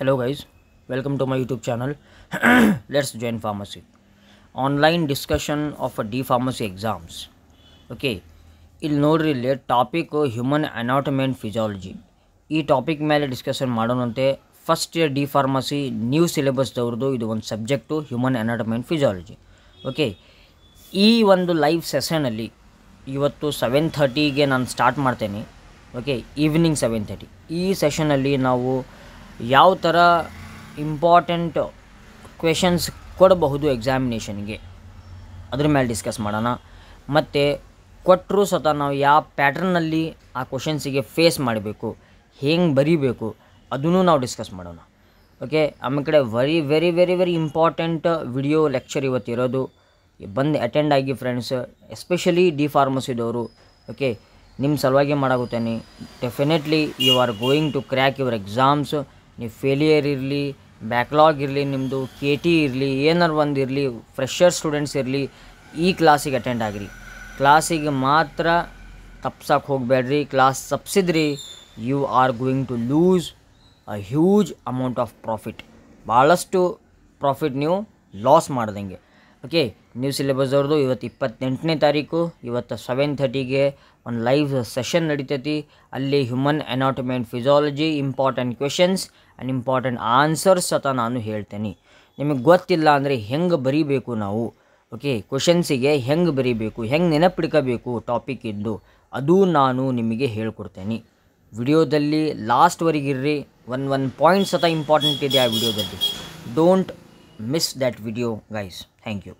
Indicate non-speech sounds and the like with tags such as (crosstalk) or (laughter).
Hello guys, welcome to my YouTube channel. (clears throat) Let's join pharmacy. Online discussion of a D pharmacy exams. Okay ಇಲ್ಲಿ ನೋಡ್ರಿ ಇಲ್ಲಿ topic human anatomy and physiology ಈ topic ಮೇಲೆ discussion ಮಾಡೋಣಂತೆ. First year D pharmacy new ಸಿಲೆಬಸ್ದವ್ರದ್ದು ಇದು ಒಂದು subject human anatomy and physiology okay ಈ ಒಂದು live ಸೆಷನಲ್ಲಿ ಇವತ್ತು ಸೆವೆನ್ ಥರ್ಟಿಗೆ ನಾನು ಸ್ಟಾರ್ಟ್ ಮಾಡ್ತೇನೆ. ಓಕೆ ಈವ್ನಿಂಗ್ ಸೆವೆನ್ ಥರ್ಟಿ ಈ ಸೆಷನಲ್ಲಿ ನಾವು ಯಾವ ಥರ ಇಂಪಾರ್ಟೆಂಟ್ ಕ್ವೆಶನ್ಸ್ ಕೊಡಬಹುದು ಎಕ್ಸಾಮಿನೇಷನ್ಗೆ ಅದ್ರ ಮೇಲೆ ಡಿಸ್ಕಸ್ ಮಾಡೋಣ. ಮತ್ತು ಕೊಟ್ಟರು ಸ್ವತಃ ನಾವು ಯಾವ ಪ್ಯಾಟ್ರನ್ನಲ್ಲಿ ಆ ಕ್ವಶನ್ಸಿಗೆ ಫೇಸ್ ಮಾಡಬೇಕು, ಹೆಂಗೆ ಬರೀಬೇಕು, ಅದನ್ನು ನಾವು ಡಿಸ್ಕಸ್ ಮಾಡೋಣ. ಓಕೆ ಆಮೇಲೆ ಕಡೆ very very very very important video lecture ಇವತ್ತು ಇರೋದು. ಬಂದು ಅಟೆಂಡ್ ಆಗಿ ಫ್ರೆಂಡ್ಸ್ ಎಸ್ಪೆಷಲಿ ಡಿ ಫಾರ್ಮಸಿದವರು ಓಕೆ ನಿಮ್ಮ ಸಲುವಾಗಿ ಮಾಡಾಗುತ್ತೇನೆ definitely you are going to crack your exams ನೀವು ಫೇಲಿಯರ್ ಇರಲಿ ಬ್ಯಾಕ್ಲಾಗ್ ಇರಲಿ ನಿಮ್ಮದು ಕೆ ಟಿ ಇರಲಿ, ಏನಾರು ಒಂದು ಇರಲಿ ಫ್ರೆಷರ್ ಸ್ಟೂಡೆಂಟ್ಸ್ ಇರಲಿ, ಈ ಕ್ಲಾಸಿಗೆ ಅಟೆಂಡ್ ಆಗಿರಿ. ಕ್ಲಾಸಿಗೆ ಮಾತ್ರ ತಪ್ಸಕ್ಕೆ ಹೋಗಬೇಡ್ರಿ class ತಪ್ಸಿದ್ರಿ you are going to lose a huge amount of profit ಭಾಳಷ್ಟು ಪ್ರಾಫಿಟ್ ನೀವು ಲಾಸ್ ಮಾಡ್ದಂಗೆ. ಓಕೆ ನ್ಯೂ ಸಿಲೆಬಸ್ದವ್ರದ್ದು ಇವತ್ತು ಇಪ್ಪತ್ತೆಂಟನೇ ತಾರೀಕು. ಇವತ್ತು ಸೆವೆನ್ ಥರ್ಟಿಗೆ ಒಂದು ಲೈವ್ ಸೆಷನ್ ನಡೀತೈತಿ. ಅಲ್ಲಿ human anatomy and physiology important questions and important answers ಸತ ನಾನು ಹೇಳ್ತೇನೆ. ನಿಮಗೆ ಗೊತ್ತಿಲ್ಲ ಅಂದರೆ ಹೆಂಗೆ ಬರೀಬೇಕು ನಾವು? ಓಕೆ ಕ್ವೆಶನ್ಸಿಗೆ ಹೆಂಗೆ ಬರೀಬೇಕು? ಹೆಂಗೆ ನೆನಪಿಡ್ಕೋಬೇಕು ಟಾಪಿಕ್ ಇದ್ದು ಅದು ನಾನು ನಿಮಗೆ ಹೇಳ್ಕೊಡ್ತೇನೆ. ವಿಡಿಯೋದಲ್ಲಿ ಲಾಸ್ಟ್ವರೆಗಿರ್ರಿ ಒನ್ ಒನ್ ಪಾಯಿಂಟ್ಸ್ ಅಥವಾ ಇಂಪಾರ್ಟೆಂಟ್ ಇದೆ ಆ ವಿಡಿಯೋದಲ್ಲಿ. Don't miss that video guys. Thank you.